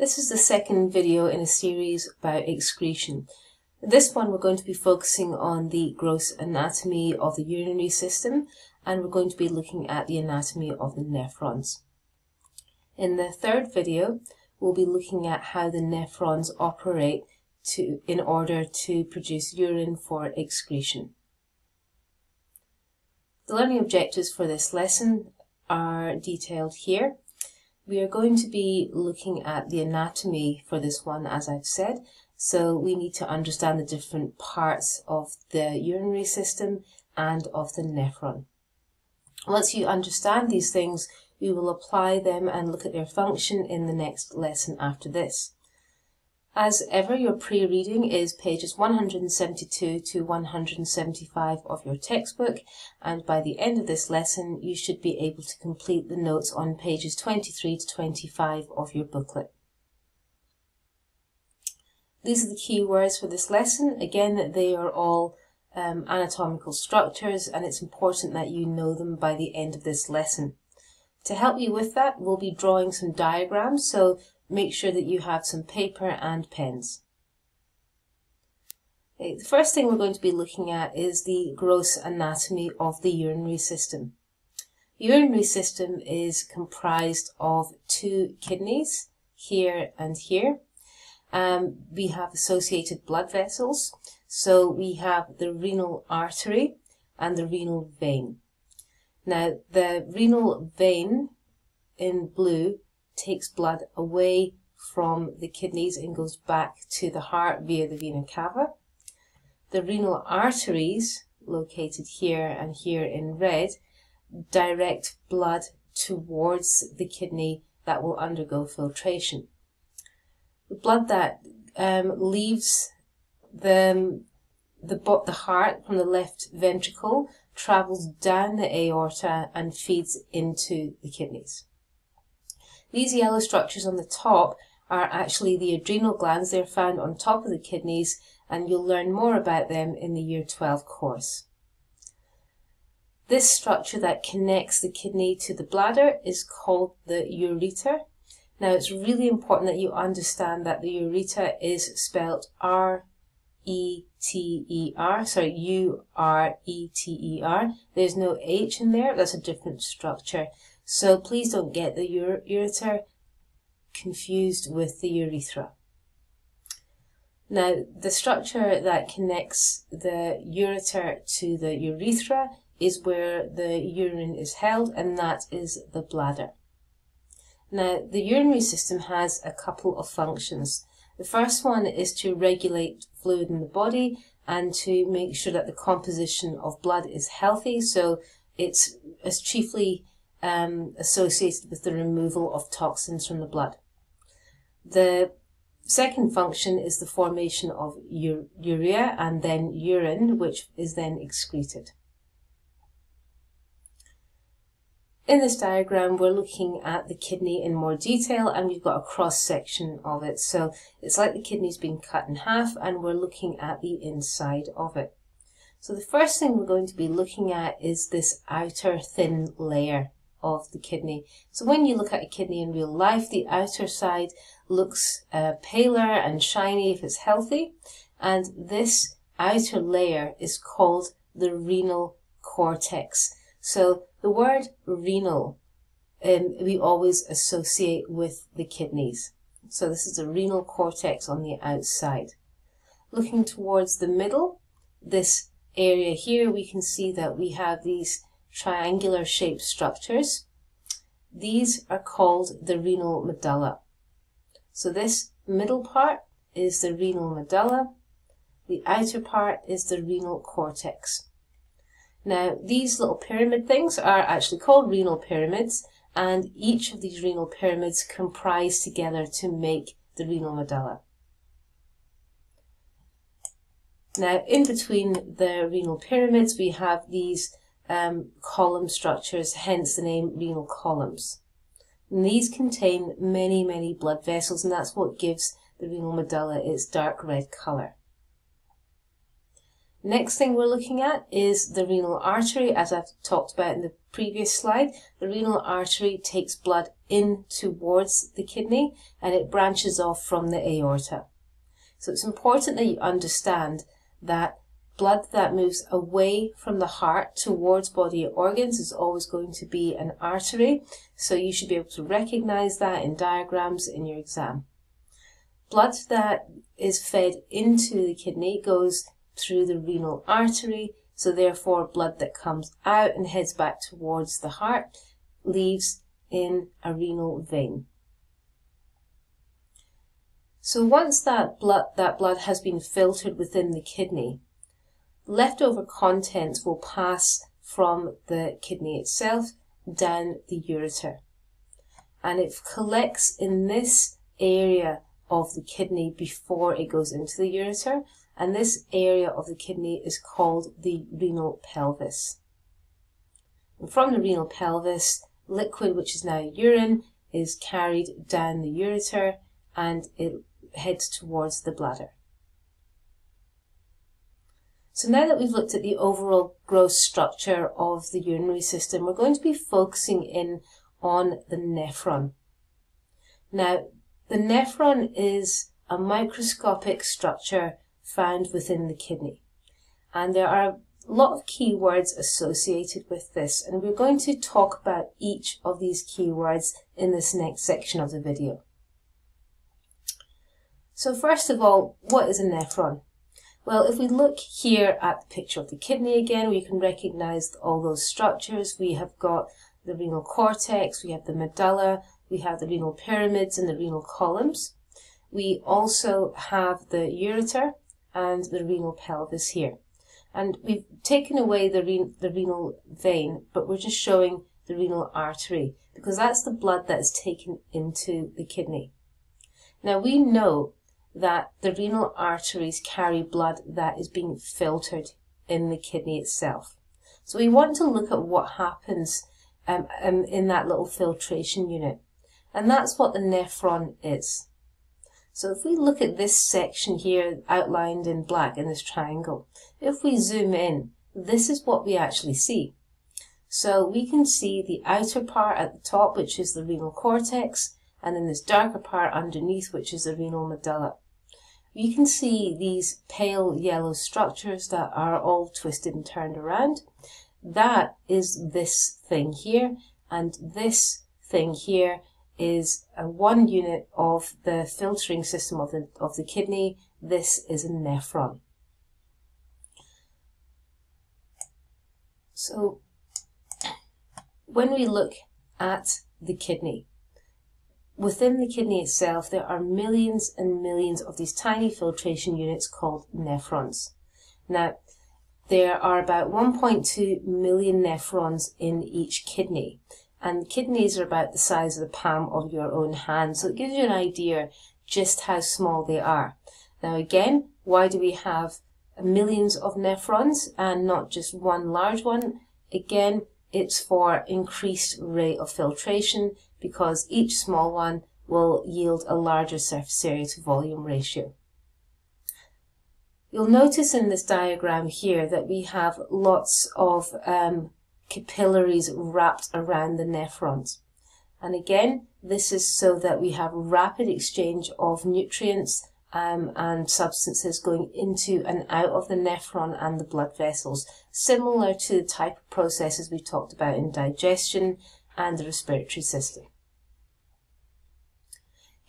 This is the second video in a series about excretion. This one we're going to be focusing on the gross anatomy of the urinary system and we're going to be looking at the anatomy of the nephrons. In the third video we'll be looking at how the nephrons operate to, in order to produce urine for excretion. The learning objectives for this lesson are detailed here we are going to be looking at the anatomy for this one, as I've said. So we need to understand the different parts of the urinary system and of the nephron. Once you understand these things, we will apply them and look at their function in the next lesson after this. As ever, your pre-reading is pages 172 to 175 of your textbook, and by the end of this lesson, you should be able to complete the notes on pages 23 to 25 of your booklet. These are the key words for this lesson. Again, they are all um, anatomical structures, and it's important that you know them by the end of this lesson. To help you with that, we'll be drawing some diagrams, so make sure that you have some paper and pens. The first thing we're going to be looking at is the gross anatomy of the urinary system. The urinary system is comprised of two kidneys, here and here. Um, we have associated blood vessels, so we have the renal artery and the renal vein. Now, the renal vein in blue takes blood away from the kidneys and goes back to the heart via the vena cava. The renal arteries, located here and here in red, direct blood towards the kidney that will undergo filtration. The blood that um, leaves the, the, the heart from the left ventricle travels down the aorta and feeds into the kidneys. These yellow structures on the top are actually the adrenal glands. They're found on top of the kidneys and you'll learn more about them in the Year 12 course. This structure that connects the kidney to the bladder is called the ureter. Now it's really important that you understand that the ureter is spelled R E T E R, sorry, U R E T E R. There's no H in there, that's a different structure. So please don't get the ureter confused with the urethra. Now, the structure that connects the ureter to the urethra is where the urine is held, and that is the bladder. Now, the urinary system has a couple of functions. The first one is to regulate fluid in the body and to make sure that the composition of blood is healthy. So it's, it's chiefly um, associated with the removal of toxins from the blood. The second function is the formation of urea and then urine, which is then excreted. In this diagram, we're looking at the kidney in more detail and we've got a cross section of it. So it's like the kidney's been cut in half and we're looking at the inside of it. So the first thing we're going to be looking at is this outer thin layer of the kidney. So when you look at a kidney in real life, the outer side looks uh, paler and shiny if it's healthy. And this outer layer is called the renal cortex. So the word renal um, we always associate with the kidneys. So this is the renal cortex on the outside. Looking towards the middle, this area here, we can see that we have these triangular shaped structures. These are called the renal medulla. So this middle part is the renal medulla. The outer part is the renal cortex. Now, these little pyramid things are actually called renal pyramids, and each of these renal pyramids comprise together to make the renal medulla. Now, in between the renal pyramids, we have these um, column structures, hence the name renal columns. And these contain many, many blood vessels, and that's what gives the renal medulla its dark red colour. Next thing we're looking at is the renal artery, as I've talked about in the previous slide, the renal artery takes blood in towards the kidney and it branches off from the aorta. So it's important that you understand that blood that moves away from the heart towards body organs is always going to be an artery. So you should be able to recognize that in diagrams in your exam. Blood that is fed into the kidney goes through the renal artery. So therefore blood that comes out and heads back towards the heart leaves in a renal vein. So once that blood, that blood has been filtered within the kidney, leftover contents will pass from the kidney itself down the ureter. And it collects in this area of the kidney before it goes into the ureter. And this area of the kidney is called the renal pelvis. And from the renal pelvis, liquid, which is now urine, is carried down the ureter and it heads towards the bladder. So now that we've looked at the overall gross structure of the urinary system, we're going to be focusing in on the nephron. Now, the nephron is a microscopic structure found within the kidney. And there are a lot of keywords associated with this, and we're going to talk about each of these keywords in this next section of the video. So first of all, what is a nephron? Well, if we look here at the picture of the kidney again, we can recognize all those structures. We have got the renal cortex, we have the medulla, we have the renal pyramids and the renal columns. We also have the ureter and the renal pelvis here. And we've taken away the, re the renal vein, but we're just showing the renal artery because that's the blood that is taken into the kidney. Now we know that the renal arteries carry blood that is being filtered in the kidney itself. So we want to look at what happens um, um, in that little filtration unit. And that's what the nephron is. So if we look at this section here outlined in black in this triangle, if we zoom in, this is what we actually see. So we can see the outer part at the top, which is the renal cortex, and then this darker part underneath, which is the renal medulla. You can see these pale yellow structures that are all twisted and turned around. That is this thing here, and this thing here is a one unit of the filtering system of the, of the kidney. This is a nephron. So when we look at the kidney, within the kidney itself, there are millions and millions of these tiny filtration units called nephrons. Now, there are about 1.2 million nephrons in each kidney, and kidneys are about the size of the palm of your own hand, so it gives you an idea just how small they are. Now again, why do we have millions of nephrons and not just one large one? Again, it's for increased rate of filtration because each small one will yield a larger surface area to volume ratio. You'll notice in this diagram here that we have lots of um, capillaries wrapped around the nephrons. And again, this is so that we have rapid exchange of nutrients um, and substances going into and out of the nephron and the blood vessels, similar to the type of processes we talked about in digestion and the respiratory system.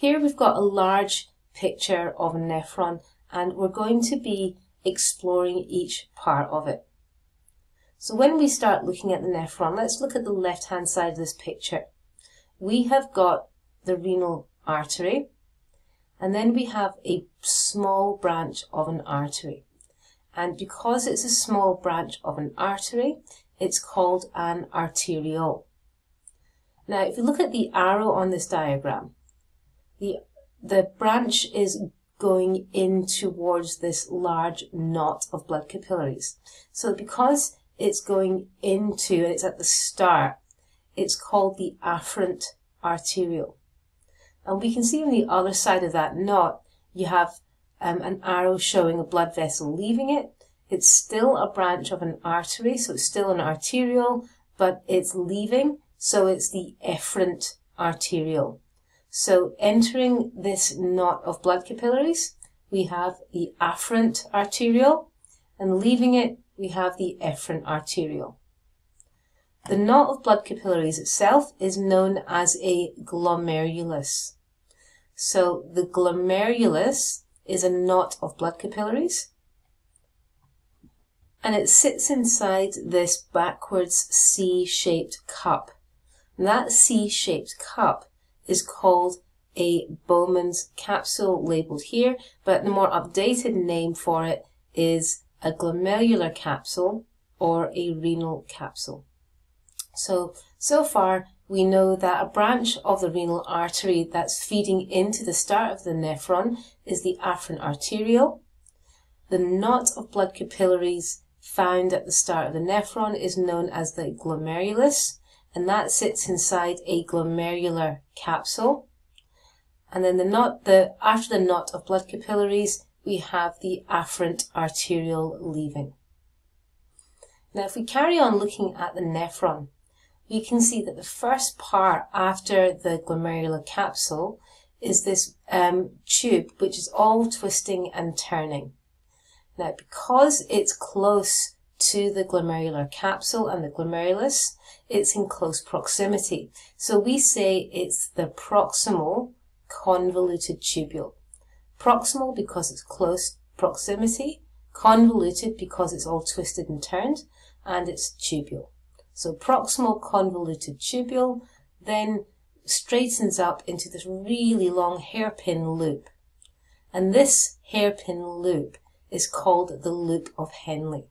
Here we've got a large picture of a nephron and we're going to be exploring each part of it. So when we start looking at the nephron, let's look at the left-hand side of this picture. We have got the renal artery, and then we have a small branch of an artery. And because it's a small branch of an artery, it's called an arteriole. Now, if you look at the arrow on this diagram, the, the branch is going in towards this large knot of blood capillaries. So because it's going into, and it's at the start, it's called the afferent arteriole. And we can see on the other side of that knot, you have um, an arrow showing a blood vessel leaving it. It's still a branch of an artery, so it's still an arteriole, but it's leaving, so it's the efferent arteriole. So entering this knot of blood capillaries, we have the afferent arteriole, and leaving it, we have the efferent arteriole. The knot of blood capillaries itself is known as a glomerulus. So the glomerulus is a knot of blood capillaries and it sits inside this backwards C-shaped cup. And that C-shaped cup is called a Bowman's capsule labeled here, but the more updated name for it is a glomerular capsule or a renal capsule. So, so far we know that a branch of the renal artery that's feeding into the start of the nephron is the afferent arteriole. The knot of blood capillaries found at the start of the nephron is known as the glomerulus, and that sits inside a glomerular capsule. And then the knot, the, after the knot of blood capillaries, we have the afferent arteriole leaving. Now, if we carry on looking at the nephron, we can see that the first part after the glomerular capsule is this um, tube, which is all twisting and turning. Now, because it's close to the glomerular capsule and the glomerulus, it's in close proximity. So we say it's the proximal convoluted tubule. Proximal because it's close proximity, convoluted because it's all twisted and turned, and it's tubule. So proximal convoluted tubule then straightens up into this really long hairpin loop. And this hairpin loop is called the loop of Henle.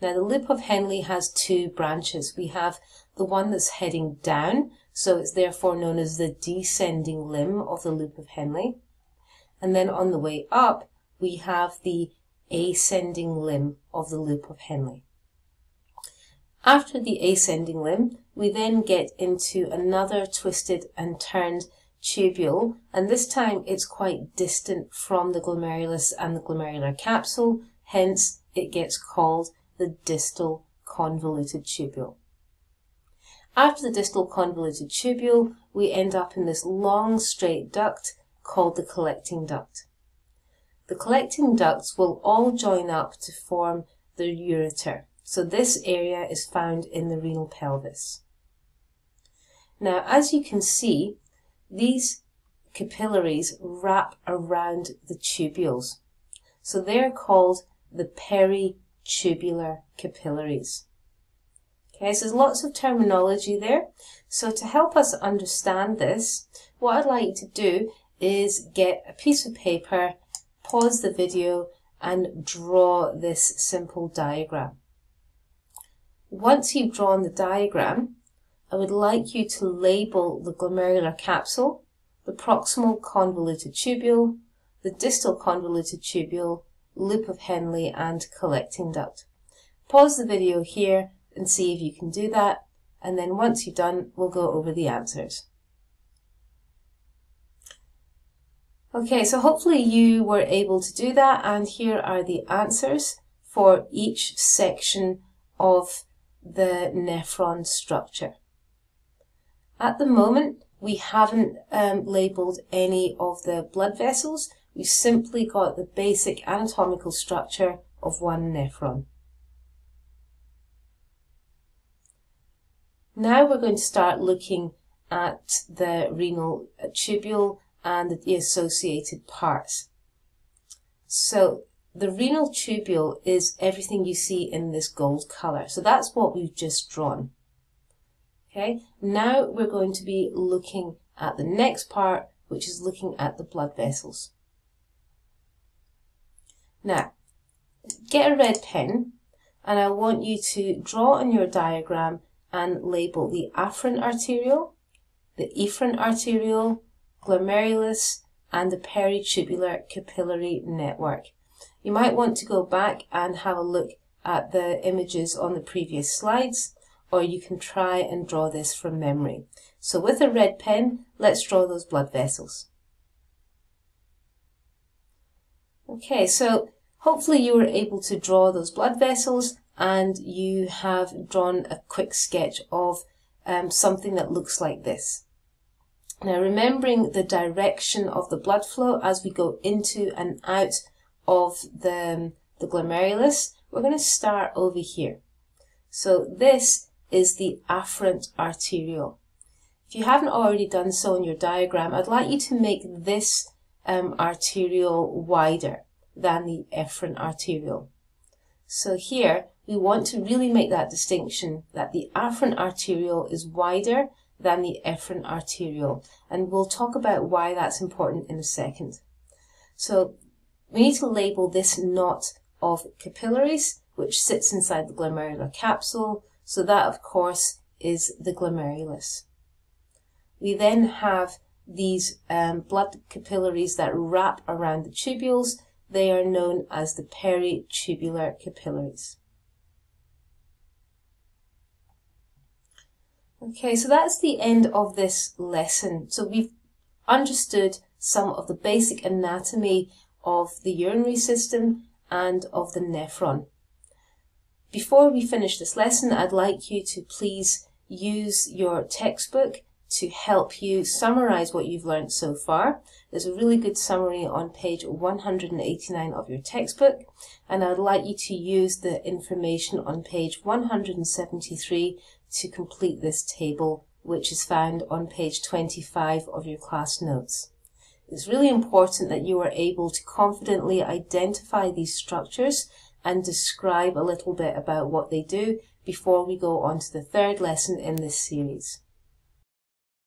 Now the loop of Henle has two branches. We have the one that's heading down, so it's therefore known as the descending limb of the loop of Henle. And then on the way up, we have the ascending limb of the loop of Henle. After the ascending limb, we then get into another twisted and turned tubule, and this time it's quite distant from the glomerulus and the glomerular capsule, hence it gets called the distal convoluted tubule. After the distal convoluted tubule, we end up in this long straight duct called the collecting duct. The collecting ducts will all join up to form the ureter. So this area is found in the renal pelvis. Now, as you can see, these capillaries wrap around the tubules. So they're called the peritubular capillaries. Okay, so there's lots of terminology there. So to help us understand this, what I'd like to do is get a piece of paper, pause the video, and draw this simple diagram. Once you've drawn the diagram, I would like you to label the glomerular capsule, the proximal convoluted tubule, the distal convoluted tubule, loop of Henle and collecting duct. Pause the video here and see if you can do that and then once you've done we'll go over the answers. Okay, so hopefully you were able to do that and here are the answers for each section of the nephron structure. At the moment, we haven't um, labelled any of the blood vessels. We've simply got the basic anatomical structure of one nephron. Now we're going to start looking at the renal uh, tubule and the associated parts. So the renal tubule is everything you see in this gold colour. So that's what we've just drawn. Okay, now we're going to be looking at the next part, which is looking at the blood vessels. Now, get a red pen and I want you to draw on your diagram and label the afferent arteriole, the efferent arteriole, glomerulus, and the peritubular capillary network. You might want to go back and have a look at the images on the previous slides, or you can try and draw this from memory. So with a red pen, let's draw those blood vessels. Okay, so hopefully you were able to draw those blood vessels and you have drawn a quick sketch of um, something that looks like this. Now remembering the direction of the blood flow as we go into and out of the, the glomerulus, we're going to start over here. So this is the afferent arteriole. If you haven't already done so in your diagram, I'd like you to make this um, arteriole wider than the efferent arteriole. So here, we want to really make that distinction that the afferent arteriole is wider than the efferent arteriole. And we'll talk about why that's important in a second. So we need to label this knot of capillaries, which sits inside the glomerular capsule. So that, of course, is the glomerulus. We then have these um, blood capillaries that wrap around the tubules. They are known as the peritubular capillaries. Okay, so that's the end of this lesson. So we've understood some of the basic anatomy of the urinary system and of the nephron. Before we finish this lesson, I'd like you to please use your textbook to help you summarize what you've learned so far. There's a really good summary on page 189 of your textbook, and I'd like you to use the information on page 173 to complete this table, which is found on page 25 of your class notes. It's really important that you are able to confidently identify these structures and describe a little bit about what they do before we go on to the third lesson in this series.